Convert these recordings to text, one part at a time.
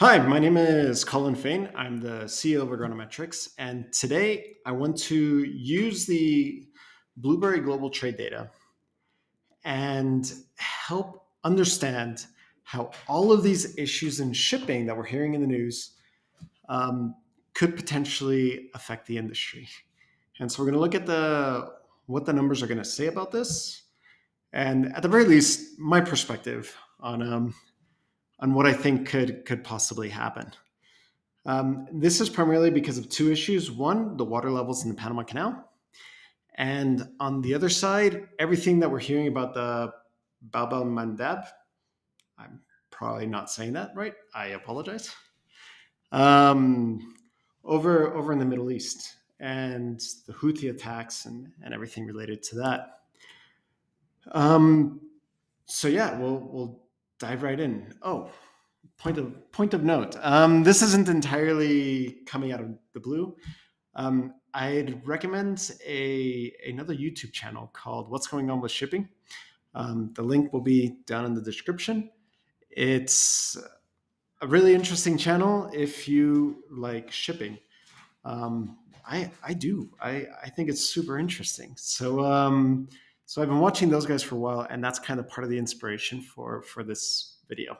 Hi, my name is Colin Fain. I'm the CEO of Agronometrics, and today I want to use the Blueberry Global Trade data and help understand how all of these issues in shipping that we're hearing in the news um, could potentially affect the industry. And so we're going to look at the what the numbers are going to say about this, and at the very least, my perspective on um, on what I think could could possibly happen. Um, this is primarily because of two issues. One, the water levels in the Panama Canal, and on the other side, everything that we're hearing about the Bab Mandeb. I'm probably not saying that right. I apologize. Um, over over in the Middle East and the Houthi attacks and, and everything related to that. Um, so yeah, we'll we'll dive right in. Oh, point of point of note. Um, this isn't entirely coming out of the blue. Um, I'd recommend a another YouTube channel called "What's Going On with Shipping." Um, the link will be down in the description. It's a really interesting channel if you like shipping. Um, I I do. I I think it's super interesting. So um, so I've been watching those guys for a while, and that's kind of part of the inspiration for for this video.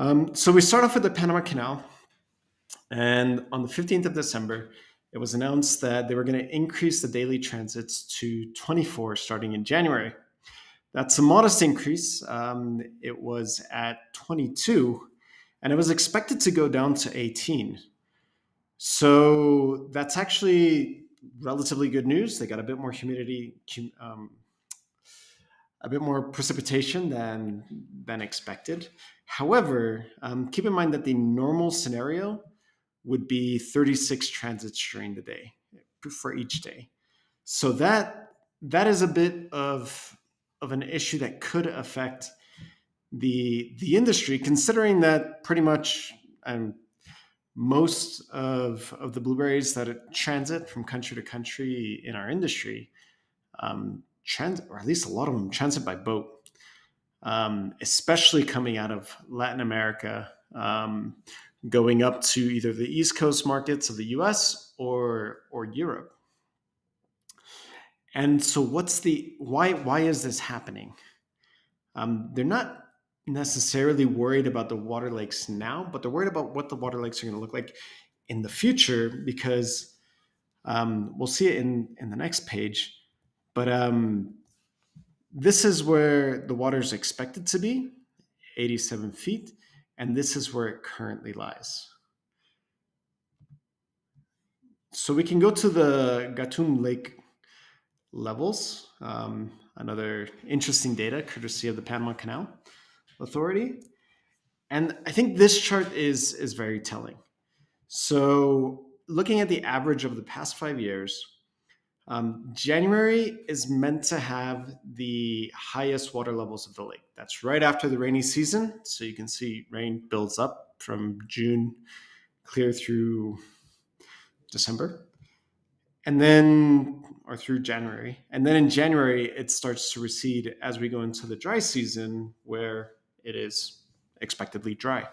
Um, so we start off with the Panama Canal, and on the 15th of December, it was announced that they were going to increase the daily transits to 24 starting in January. That's a modest increase. Um, it was at 22, and it was expected to go down to 18. So that's actually relatively good news. They got a bit more humidity, um, a bit more precipitation than than expected. However, um, keep in mind that the normal scenario would be 36 transits during the day for each day. So that that is a bit of of an issue that could affect the the industry, considering that pretty much um, most of, of the blueberries that transit from country to country in our industry, um, trans, or at least a lot of them transit by boat, um, especially coming out of Latin America, um, going up to either the East Coast markets of the US or, or Europe. And so, what's the why? Why is this happening? Um, they're not necessarily worried about the water lakes now, but they're worried about what the water lakes are going to look like in the future because um, we'll see it in, in the next page. But um, this is where the water is expected to be 87 feet, and this is where it currently lies. So we can go to the Gatun Lake levels, um, another interesting data courtesy of the Panama Canal. Authority. And I think this chart is, is very telling. So, looking at the average of the past five years, um, January is meant to have the highest water levels of the lake. That's right after the rainy season. So, you can see rain builds up from June clear through December. And then, or through January. And then in January, it starts to recede as we go into the dry season, where it is expectedly dry.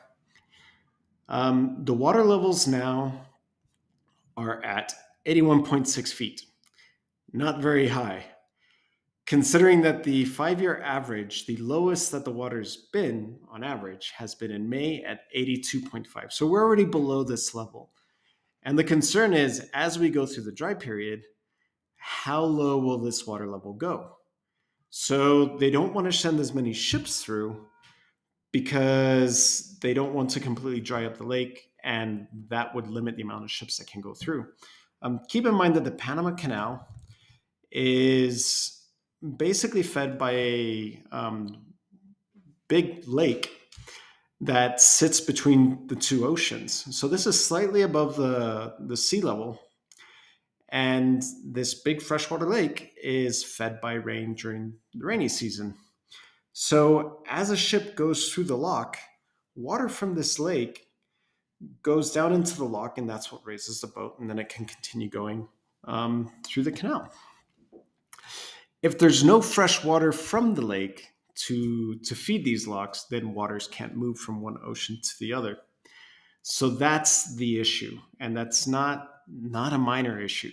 Um, the water levels now are at 81.6 feet, not very high. Considering that the five year average, the lowest that the water's been on average, has been in May at 82.5. So we're already below this level. And the concern is as we go through the dry period, how low will this water level go? So they don't want to send as many ships through because they don't want to completely dry up the lake, and that would limit the amount of ships that can go through. Um, keep in mind that the Panama Canal is basically fed by a um, big lake that sits between the two oceans. So this is slightly above the, the sea level. And this big freshwater lake is fed by rain during the rainy season. So as a ship goes through the lock, water from this lake goes down into the lock, and that's what raises the boat, and then it can continue going um, through the canal. If there's no fresh water from the lake to to feed these locks, then waters can't move from one ocean to the other. So that's the issue, and that's not not a minor issue.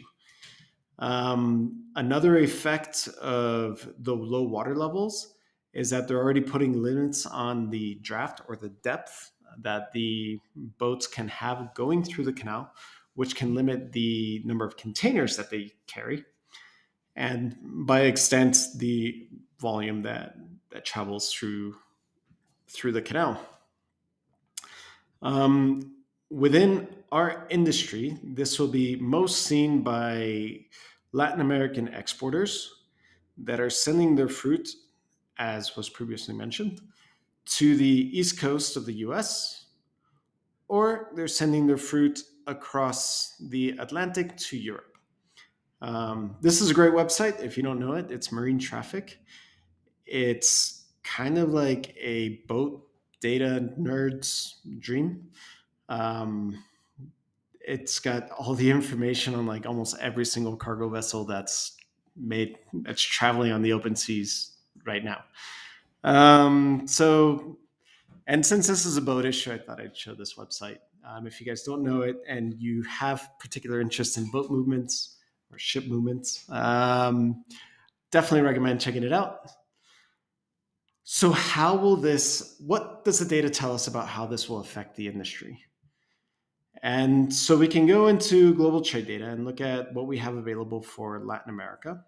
Um, another effect of the low water levels is that they're already putting limits on the draft or the depth that the boats can have going through the canal, which can limit the number of containers that they carry, and by extent, the volume that that travels through through the canal. Um, within our industry, this will be most seen by Latin American exporters that are sending their fruit, as was previously mentioned, to the east coast of the US, or they're sending their fruit across the Atlantic to Europe. Um, this is a great website. If you don't know it, it's Marine Traffic. It's kind of like a boat data nerd's dream. Um, it's got all the information on like almost every single cargo vessel that's made that's traveling on the open seas right now. Um, so, and since this is a boat issue, I thought I'd show this website. Um, if you guys don't know it and you have particular interest in boat movements or ship movements, um, definitely recommend checking it out. So, how will this, what does the data tell us about how this will affect the industry? And so we can go into global trade data and look at what we have available for Latin America.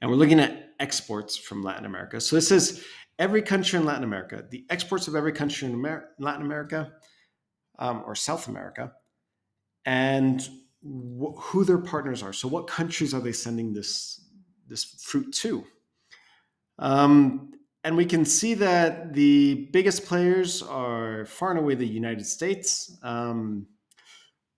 And we're looking at exports from Latin America. So this is every country in Latin America, the exports of every country in Amer- Latin America um, or South America, and wh- who their partners are. So what countries are they sending this this fruit to? Um, and we can see that the biggest players are far and away the United States. Um,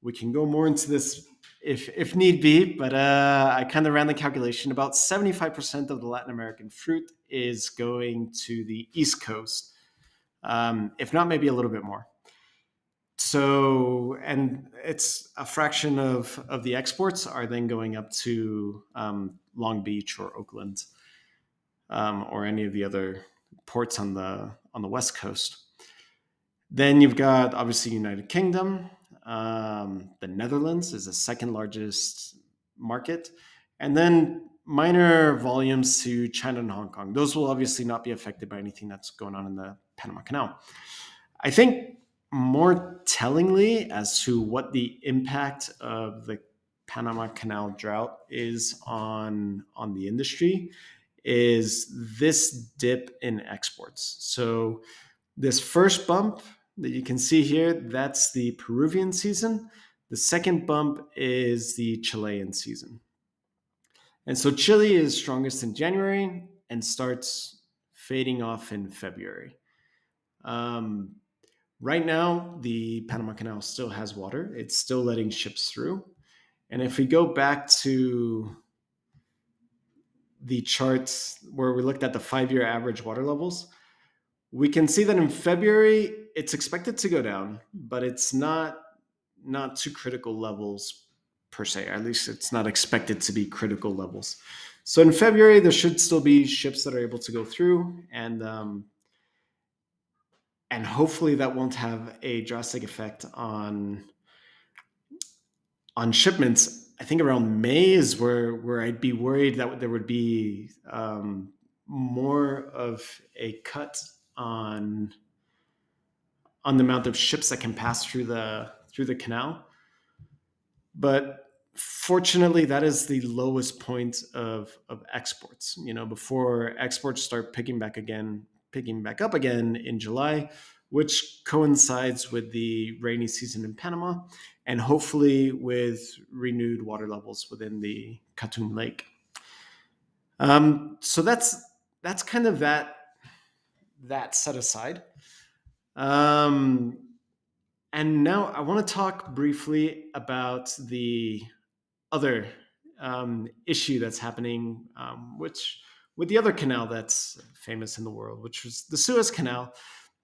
we can go more into this if, if need be, but uh, I kind of ran the calculation. About 75% of the Latin American fruit is going to the East Coast, um, if not maybe a little bit more. So, and it's a fraction of, of the exports are then going up to um, Long Beach or Oakland um, or any of the other ports on the on the west coast. Then you've got obviously United Kingdom. Um, the Netherlands is the second largest market, and then minor volumes to China and Hong Kong. Those will obviously not be affected by anything that's going on in the Panama Canal. I think more tellingly as to what the impact of the Panama Canal drought is on on the industry is this dip in exports. So, this first bump that you can see here, that's the Peruvian season. The second bump is the Chilean season. And so Chile is strongest in January and starts fading off in February. Um, right now, the Panama Canal still has water, it's still letting ships through. And if we go back to the charts where we looked at the five year average water levels, we can see that in February it's expected to go down, but it's not not to critical levels per se. At least it's not expected to be critical levels. So in February there should still be ships that are able to go through, and um, and hopefully that won't have a drastic effect on on shipments I think around May is where where I'd be worried that there would be um, more of a cut on on the amount of ships that can pass through the through the canal. But fortunately, that is the lowest point of of exports. You know, before exports start picking back again, picking back up again in July, which coincides with the rainy season in Panama and hopefully with renewed water levels within the Gatun Lake. Um, so that's that's kind of that that set aside. Um, and now I want to talk briefly about the other um, issue that's happening, um, which with the other canal that's famous in the world, which was the Suez Canal.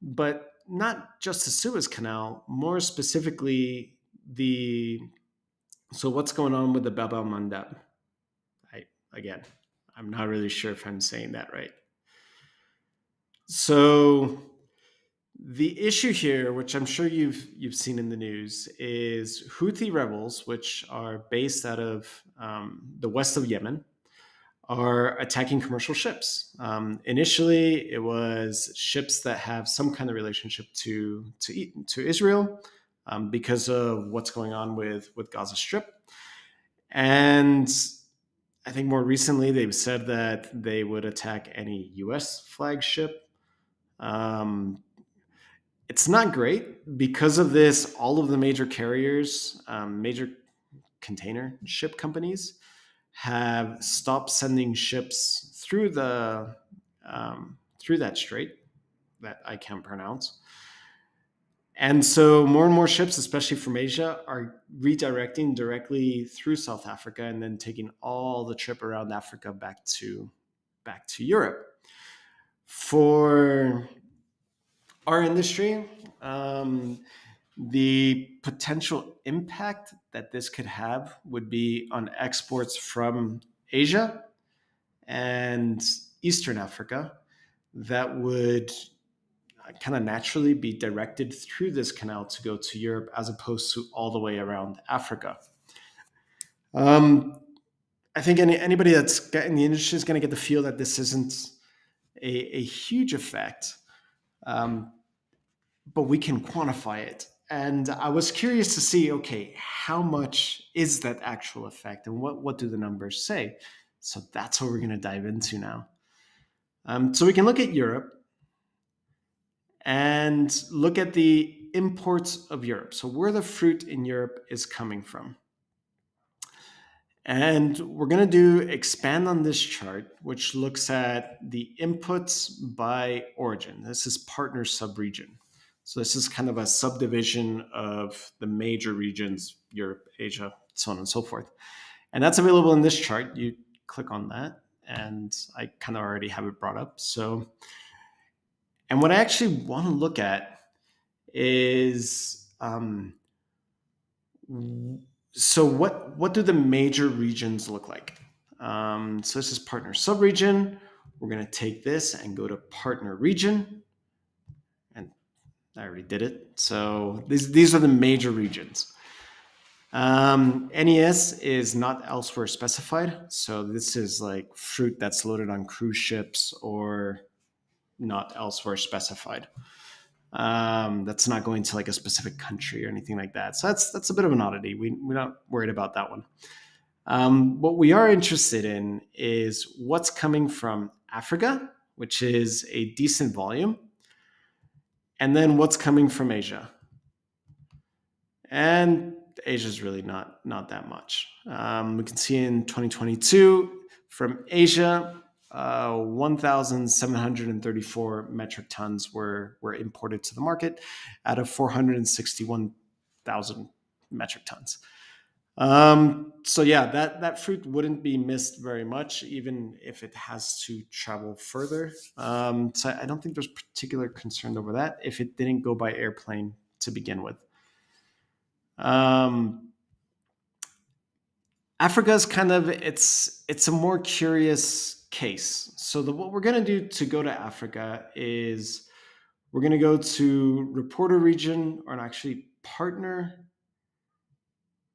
But not just the Suez Canal, more specifically the so what's going on with the Bab el Mandeb? I again, I'm not really sure if I'm saying that right. So the issue here, which I'm sure you've you've seen in the news, is Houthi rebels, which are based out of um, the west of Yemen, are attacking commercial ships. Um, initially, it was ships that have some kind of relationship to to to Israel um, because of what's going on with with Gaza Strip, and I think more recently they've said that they would attack any U.S. flagship. Um, it's not great because of this. All of the major carriers, um, major container ship companies, have stopped sending ships through the um, through that strait that I can't pronounce. And so more and more ships, especially from Asia, are redirecting directly through South Africa and then taking all the trip around Africa back to back to Europe. For our industry, um, the potential impact that this could have would be on exports from Asia and Eastern Africa that would kind of naturally be directed through this canal to go to Europe as opposed to all the way around Africa. Um, I think any, anybody that's in the industry is going to get the feel that this isn't a, a huge effect. Um, but we can quantify it. And I was curious to see, okay, how much is that actual effect and what, what do the numbers say? So that's what we're going to dive into now. Um, so we can look at Europe and look at the imports of Europe. So where the fruit in Europe is coming from. And we're going to do expand on this chart, which looks at the inputs by origin. This is partner subregion. So this is kind of a subdivision of the major regions, Europe, Asia, so on and so forth. And that's available in this chart. You click on that and I kind of already have it brought up. So, and what I actually want to look at is, um, so what, what do the major regions look like? Um, so this is partner subregion. We're going to take this and go to partner region. I already did it. So these these are the major regions. Um, NES is not elsewhere specified. So this is like fruit that's loaded on cruise ships or not elsewhere specified. Um, that's not going to like a specific country or anything like that. So that's that's a bit of an oddity. We, we're not worried about that one. Um, what we are interested in is what's coming from Africa, which is a decent volume and then what's coming from Asia. And Asia is really not not that much. Um, we can see in 2022 from Asia, uh, 1,734 metric tons were were imported to the market, out of 461,000 metric tons. Um, so yeah, that that fruit wouldn't be missed very much, even if it has to travel further. Um, so I don't think there's particular concern over that if it didn't go by airplane to begin with. Um, Africa is kind of it's it's a more curious case. So the, what we're going to do to go to Africa is we're going to go to reporter region or actually partner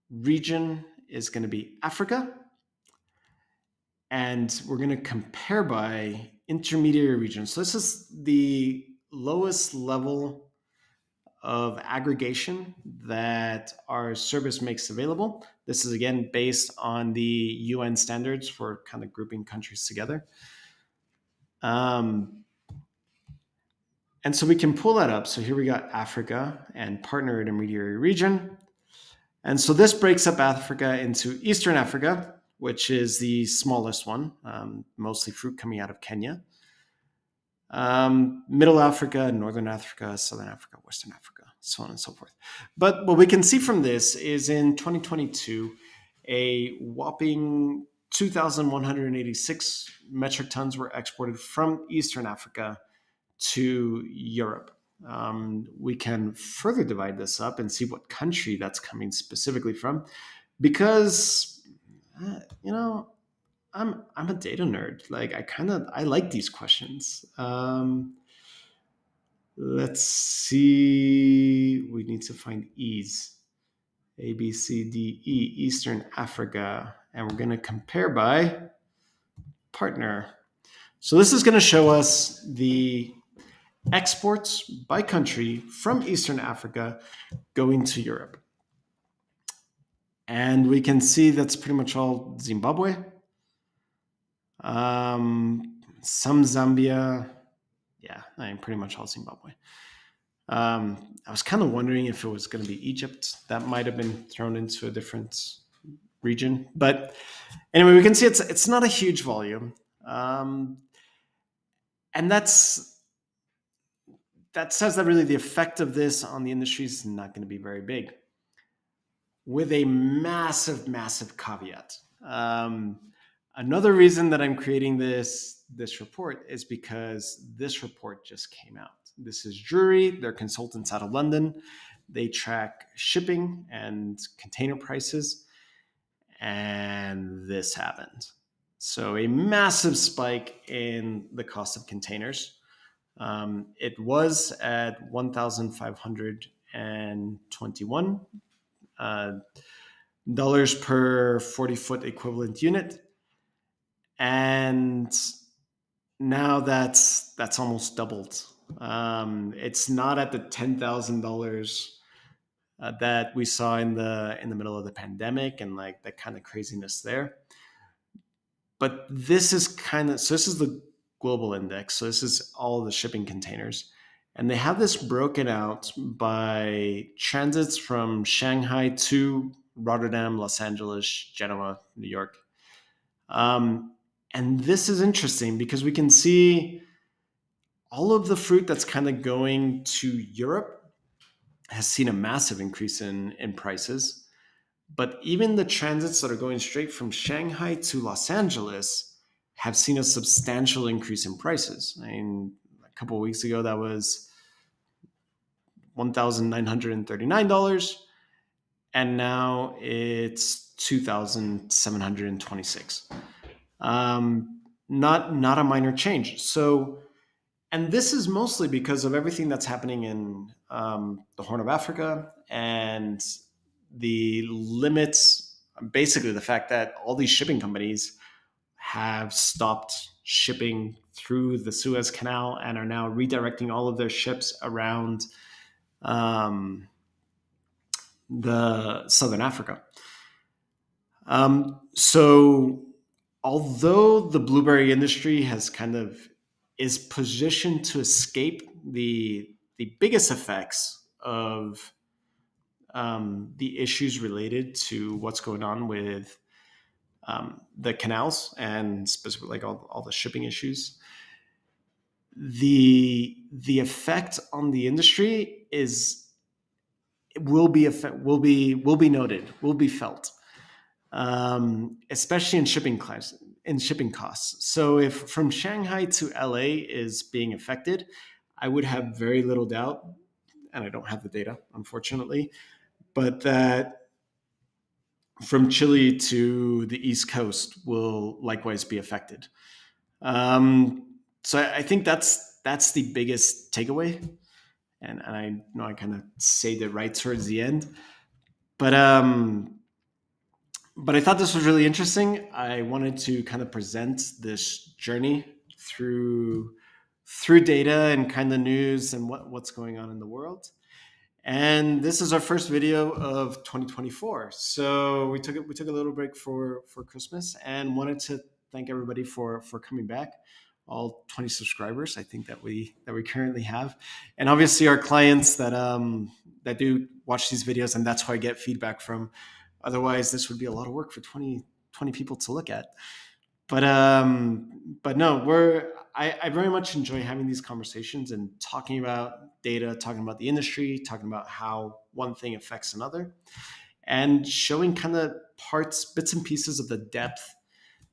region is going to be Africa. And we're going to compare by intermediary region. So this is the lowest level of aggregation that our service makes available. This is again based on the UN standards for kind of grouping countries together. Um, and so we can pull that up. So here we got Africa and partner intermediary region. And so this breaks up Africa into Eastern Africa, which is the smallest one, um, mostly fruit coming out of Kenya. Um, Middle Africa, Northern Africa, Southern Africa, Western Africa, so on and so forth. But what we can see from this is in 2022, a whopping 2,186 metric tons were exported from Eastern Africa to Europe um, we can further divide this up and see what country that's coming specifically from because uh, you know i'm i'm a data nerd like i kind of i like these questions um, let's see. We need to find E's. A, B, C, D, E, Eastern Africa. And we're going to compare by partner. So this is going to show us the exports by country from Eastern Africa going to Europe. And we can see that's pretty much all Zimbabwe, um, some Zambia. Yeah, I mean, pretty much all Zimbabwe. Um, I was kind of wondering if it was going to be Egypt. That might have been thrown into a different region. But anyway, we can see it's it's not a huge volume, um, and that's that says that really the effect of this on the industry is not going to be very big. With a massive, massive caveat. Um, another reason that I'm creating this this report is because this report just came out. This is Drewry, they're consultants out of London. They track shipping and container prices. And this happened. So, a massive spike in the cost of containers. Um, it was at 1,521 uh, dollars per 40 foot equivalent unit. And now that's that's almost doubled um, it's not at the ten thousand uh, dollars that we saw in the in the middle of the pandemic and like that kind of craziness there. But this is kind of so. This is the global index. So this is all the shipping containers, and they have this broken out by transits from Shanghai to Rotterdam, Los Angeles, Genoa, New York. Um, and this is interesting because we can see all of the fruit that's kind of going to Europe has seen a massive increase in, in prices. But even the transits that are going straight from Shanghai to Los Angeles have seen a substantial increase in prices. I mean, a couple weeks ago, that was $1,939. And now it's 2,726. Um, not, not a minor change. So and this is mostly because of everything that's happening in um, the Horn of Africa and the limits, basically the fact that all these shipping companies have stopped shipping through the Suez Canal and are now redirecting all of their ships around um, the Southern Africa. Um, so, although the blueberry industry has kind of is positioned to escape the the biggest effects of um, the issues related to what's going on with um, the canals and specifically like all, all the shipping issues the the effect on the industry is will be effect, will be will be noted will be felt um, especially in shipping class in shipping costs. So if from Shanghai to LA is being affected, I would have very little doubt, and I don't have the data, unfortunately, but that from Chile to the East Coast will likewise be affected. Um, so I, I think that's that's the biggest takeaway, and, and I know I kind of say that right towards the end, but um, but I thought this was really interesting. I wanted to kind of present this journey through through data and kind of news and what, what's going on in the world. And this is our first video of 2024. So we took it we took a little break for for Christmas and wanted to thank everybody for for coming back. All 20 subscribers, I think that we that we currently have, and obviously our clients that um that do watch these videos, and that's who I get feedback from Otherwise, this would be a lot of work for 20, 20 people to look at. But um, but no, we're I, I very much enjoy having these conversations and talking about data, talking about the industry, talking about how one thing affects another, and showing kind of parts, bits and pieces of the depth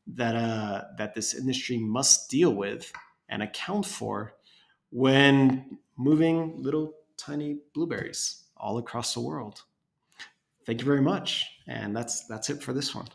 that uh, that this industry must deal with and account for when moving little tiny blueberries all across the world. Thank you very much. And that's that's it for this one.